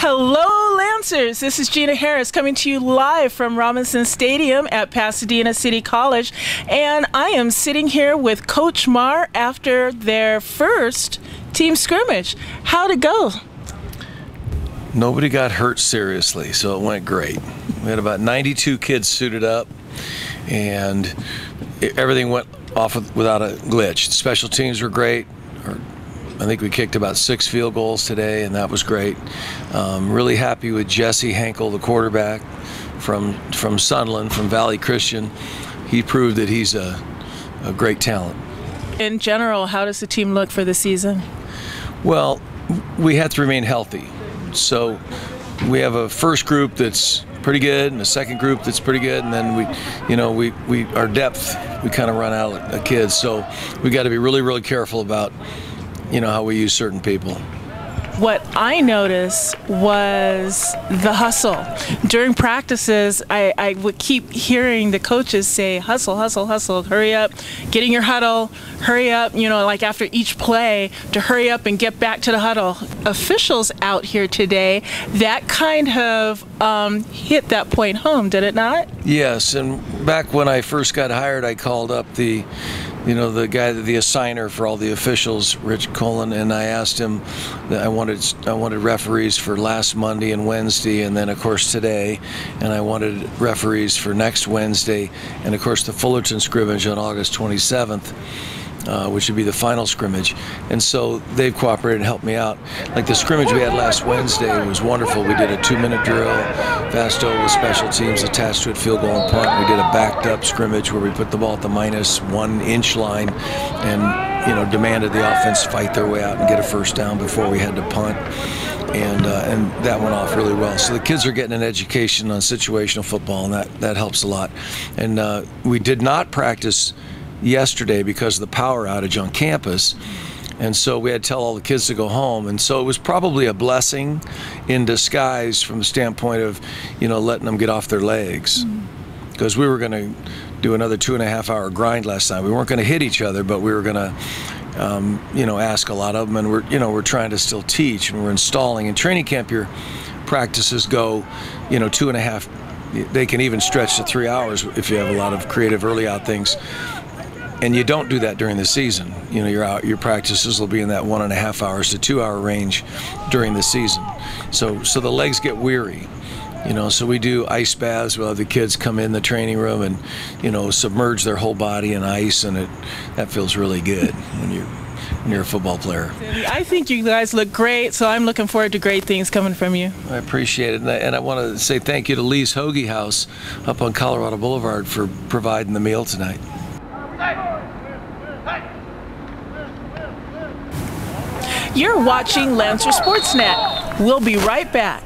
Hello, Lancers. This is Gina Harris coming to you live from Robinson Stadium at Pasadena City College. And I am sitting here with Coach Maher after their first team scrimmage. How'd it go? Nobody got hurt seriously, so it went great. We had about 92 kids suited up, and everything went off without a glitch. Special teams were great. I think we kicked about six field goals today, and that was great. Um, really happy with Jesse Hankel, the quarterback from from Sunland, from Valley Christian. He proved that he's a, a great talent. In general, how does the team look for the season? Well, we have to remain healthy. So we have a first group that's pretty good and a second group that's pretty good and then we you know we, we our depth we kind of run out of kids so we got to be really really careful about you know how we use certain people what I noticed was the hustle. During practices, I, I, would keep hearing the coaches say, hustle, hustle, hustle, hurry up, get in your huddle, hurry up, you know, like after each play to hurry up and get back to the huddle. Officials out here today, that kind of um, hit that point home, did it not? Yes, and back when I first got hired, I called up the you know, the guy, the assigner for all the officials, Rich Cullen, and I asked him that I wanted I wanted referees for last Monday and Wednesday, and then of course today, and I wanted referees for next Wednesday, and of course the Fullerton scrimmage on August 27th uh, which would be the final scrimmage. And so they've cooperated and helped me out. Like the scrimmage we had last Wednesday was wonderful. We did a two-minute drill, fast over with special teams attached to it, field goal and punt. We did a backed-up scrimmage where we put the ball at the minus one-inch line and, you know, demanded the offense fight their way out and get a first down before we had to punt and uh, and that went off really well. So the kids are getting an education on situational football, and that that helps a lot. And uh, we did not practice yesterday because of the power outage on campus. And so we had to tell all the kids to go home. And so it was probably a blessing in disguise from the standpoint of, you know, letting them get off their legs. Because mm-hmm. we were going to do another two and a half hour grind last night. We weren't going to hit each other, but we were going to, um, you know, ask a lot of them. And we're, you know, we're trying to still teach and we're installing. In training camp, your practices go, you know, two and a half. They can even stretch to three hours if you have a lot of creative early out things and you don't do that during the season. You know, your out, your practices will be in that one and a half hours to two hour range during the season. So so the legs get weary. You know, so we do ice baths. We'll have the kids come in the training room and, you know, submerge their whole body in ice, and it that feels really good when you when you're a football player. I think you guys look great, so I'm looking forward to great things coming from you. I appreciate it, and I, and I want to say thank you to Lee's Hoagie House up on Colorado Boulevard for providing the meal tonight. You're watching Lancer Sportsnet. We'll be right back.